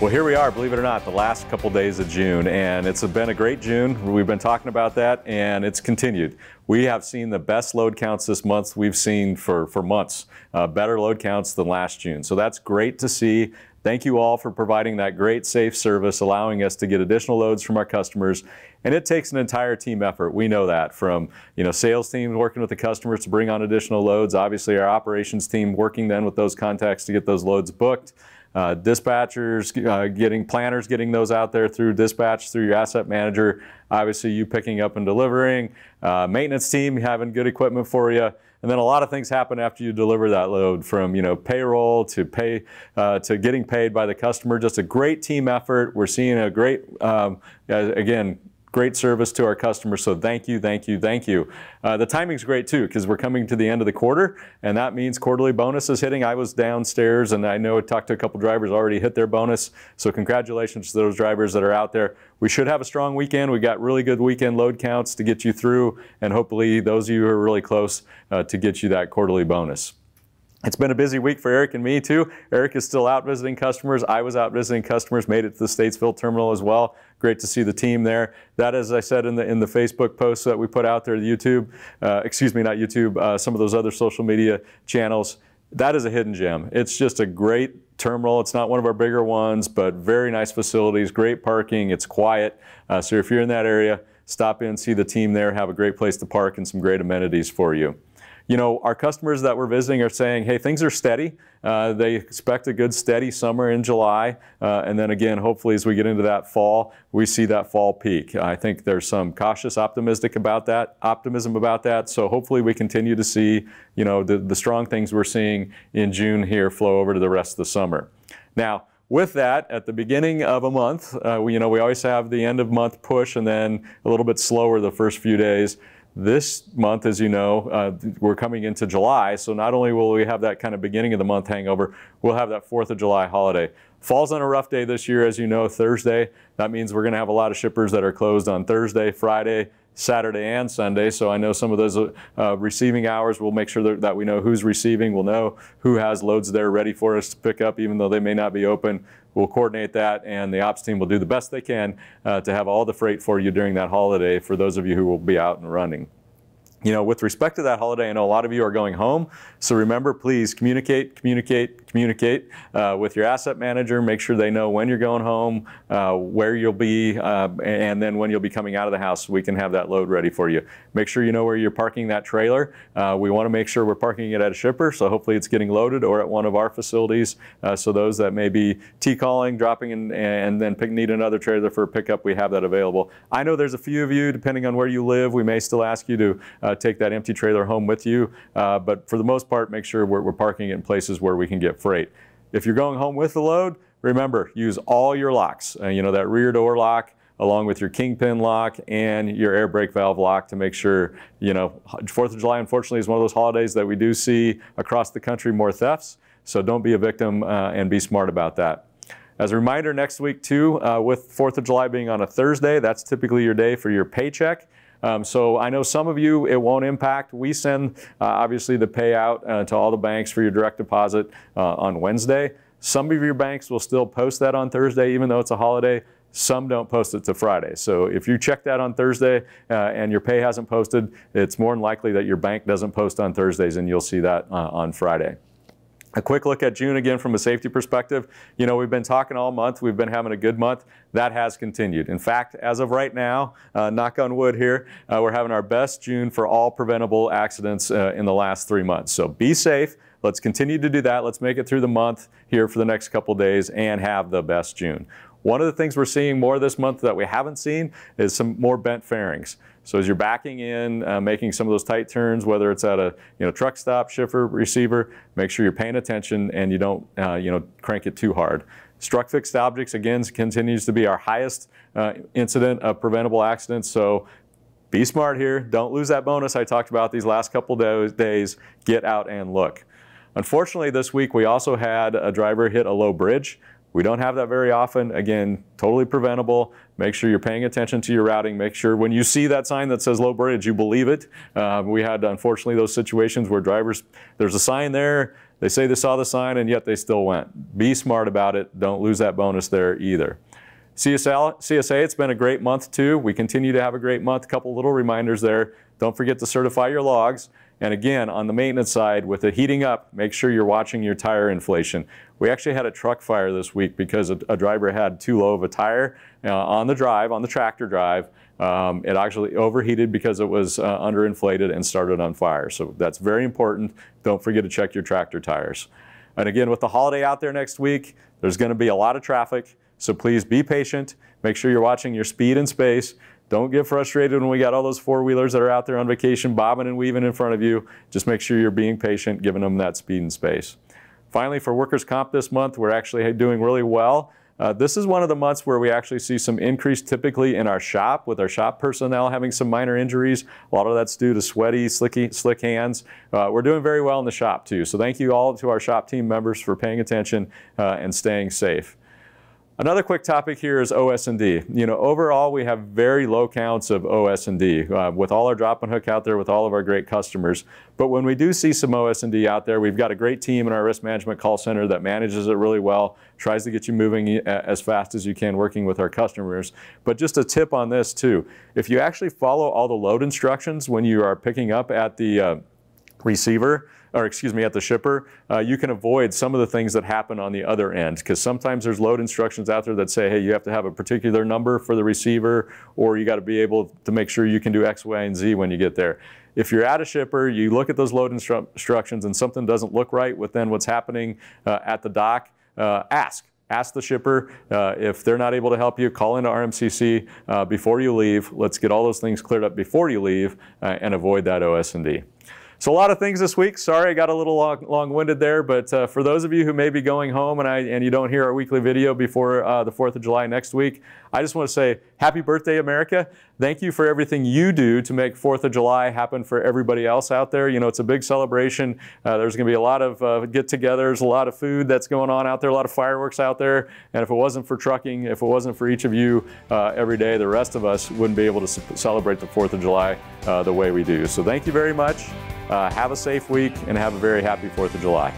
Well, here we are, believe it or not, the last couple days of June, and it's been a great June. We've been talking about that, and it's continued. We have seen the best load counts this month we've seen for, for months, uh, better load counts than last June. So that's great to see. Thank you all for providing that great, safe service, allowing us to get additional loads from our customers. And it takes an entire team effort. We know that from you know sales teams working with the customers to bring on additional loads. Obviously, our operations team working then with those contacts to get those loads booked uh, dispatchers uh, getting planners getting those out there through dispatch through your asset manager. Obviously you picking up and delivering. Uh, maintenance team having good equipment for you and then a lot of things happen after you deliver that load from you know payroll to pay uh, to getting paid by the customer. Just a great team effort. We're seeing a great um, again great service to our customers. So thank you, thank you, thank you. Uh, the timing's great too because we're coming to the end of the quarter, and that means quarterly bonus is hitting. I was downstairs, and I know I talked to a couple drivers already hit their bonus. So congratulations to those drivers that are out there. We should have a strong weekend. We got really good weekend load counts to get you through, and hopefully those of you who are really close uh, to get you that quarterly bonus. It's been a busy week for Eric and me too. Eric is still out visiting customers. I was out visiting customers, made it to the Statesville terminal as well. Great to see the team there. That, as I said in the in the Facebook posts that we put out there, the YouTube, uh, excuse me, not YouTube, uh, some of those other social media channels. That is a hidden gem. It's just a great terminal. It's not one of our bigger ones, but very nice facilities, great parking. It's quiet. Uh, so if you're in that area, stop in, see the team there, have a great place to park and some great amenities for you you know, our customers that we're visiting are saying, hey, things are steady. Uh, they expect a good steady summer in July. Uh, and then again, hopefully as we get into that fall, we see that fall peak. I think there's some cautious optimistic about that, optimism about that. So hopefully we continue to see, you know, the, the strong things we're seeing in June here flow over to the rest of the summer. Now, with that, at the beginning of a month, uh, we, you know, we always have the end of month push and then a little bit slower the first few days. This month, as you know, uh, we're coming into July, so not only will we have that kind of beginning of the month hangover, we'll have that 4th of July holiday. Falls on a rough day this year, as you know, Thursday. That means we're going to have a lot of shippers that are closed on Thursday, Friday, Saturday and Sunday. So I know some of those uh, receiving hours. We'll make sure that, we know who's receiving. We'll know who has loads there ready for us to pick up, even though they may not be open. We'll coordinate that, and the ops team will do the best they can uh, to have all the freight for you during that holiday for those of you who will be out and running. You know, with respect to that holiday, I know a lot of you are going home. So remember, please communicate, communicate, communicate uh, with your asset manager. Make sure they know when you're going home, uh, where you'll be, uh, and then when you'll be coming out of the house we can have that load ready for you. Make sure you know where you're parking that trailer. Uh, we want to make sure we're parking it at a shipper, so hopefully it's getting loaded or at one of our facilities. Uh, so those that may be T-calling, dropping, in, and then pick, need another trailer for a pickup, we have that available. I know there's a few of you, depending on where you live, we may still ask you to uh, take that empty trailer home with you. Uh, but for the most part, make sure we're, we're parking it in places where we can get freight. If you're going home with the load, remember, use all your locks. Uh, you know, that rear door lock, along with your kingpin lock and your air brake valve lock to make sure, you know, 4th of July, unfortunately, is one of those holidays that we do see across the country more thefts. So don't be a victim uh, and be smart about that. As a reminder, next week too, uh, with 4th of July being on a Thursday, that's typically your day for your paycheck. Um, so I know some of you it won't impact. We send uh, obviously the payout uh, to all the banks for your direct deposit uh, on Wednesday. Some of your banks will still post that on Thursday, even though it's a holiday. Some don't post it to Friday. So if you check that on Thursday uh, and your pay hasn't posted, it's more than likely that your bank doesn't post on Thursdays and you'll see that uh, on Friday. A quick look at June again from a safety perspective. You know, we've been talking all month. We've been having a good month. That has continued. In fact, as of right now, uh, knock on wood here, uh, we're having our best June for all preventable accidents uh, in the last three months. So be safe. Let's continue to do that. Let's make it through the month here for the next couple days and have the best June. One of the things we're seeing more this month that we haven't seen is some more bent fairings. So as you're backing in, uh, making some of those tight turns, whether it's at a you know truck stop, shipper, receiver, make sure you're paying attention and you don't uh, you know crank it too hard. Struck fixed objects again continues to be our highest uh, incident of preventable accidents. So be smart here. Don't lose that bonus I talked about these last couple days. Get out and look. Unfortunately, this week we also had a driver hit a low bridge. We don't have that very often. Again, totally preventable. Make sure you're paying attention to your routing. Make sure when you see that sign that says low bridge, you believe it. Uh, we had, unfortunately, those situations where drivers, there's a sign there, They say they saw the sign and yet they still went. Be smart about it. Don't lose that bonus there either. CSL, CSA, it's been a great month too. We continue to have a great month. A couple little reminders there. Don't forget to certify your logs. And again, on the maintenance side, with the heating up, make sure you're watching your tire inflation. We actually had a truck fire this week because a, a driver had too low of a tire uh, on the drive, on the tractor drive. Um, it actually overheated because it was uh, underinflated and started on fire. So that's very important. Don't forget to check your tractor tires. And again, with the holiday out there next week, there's going to be a lot of traffic. So please be patient. Make sure you're watching your speed and space. Don't get frustrated when we got all those four wheelers that are out there on vacation bobbing and weaving in front of you. Just make sure you're being patient, giving them that speed and space. Finally, for workers' comp this month, we're actually doing really well. Uh, this is one of the months where we actually see some increase typically in our shop with our shop personnel having some minor injuries. A lot of that's due to sweaty, slicky, slick hands. Uh, we're doing very well in the shop too. So thank you all to our shop team members for paying attention uh, and staying safe. Another quick topic here is OS&D. You know, overall, we have very low counts of OS&D uh, with all our drop and hook out there with all of our great customers. But when we do see some OS&D out there, we've got a great team in our risk management call center that manages it really well, tries to get you moving as fast as you can working with our customers. But just a tip on this too, if you actually follow all the load instructions when you are picking up at the uh, receiver, or excuse me, at the shipper, uh, you can avoid some of the things that happen on the other end. Because sometimes there's load instructions out there that say, hey, you have to have a particular number for the receiver, or you got to be able to make sure you can do X, Y, and Z when you get there. If you're at a shipper, you look at those load instru instructions and something doesn't look right within what's happening uh, at the dock, uh, ask. Ask the shipper. Uh, if they're not able to help you, call into RMCC uh, before you leave. Let's get all those things cleared up before you leave uh, and avoid that OS&D. So a lot of things this week. Sorry I got a little long, long-winded there, but uh, for those of you who may be going home and, I, and you don't hear our weekly video before uh, the 4th of July next week, I just want to say happy birthday, America. Thank you for everything you do to make 4th of July happen for everybody else out there. You know, it's a big celebration. Uh, there's going to be a lot of uh, get-togethers, a lot of food that's going on out there, a lot of fireworks out there. And if it wasn't for trucking, if it wasn't for each of you uh, every day, the rest of us wouldn't be able to celebrate the 4th of July uh, the way we do. So thank you very much. Uh, have a safe week and have a very happy 4th of July.